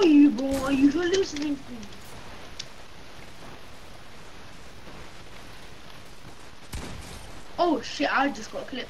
are you, bro? Are you hallucinating? Oh shit, I just got clipped.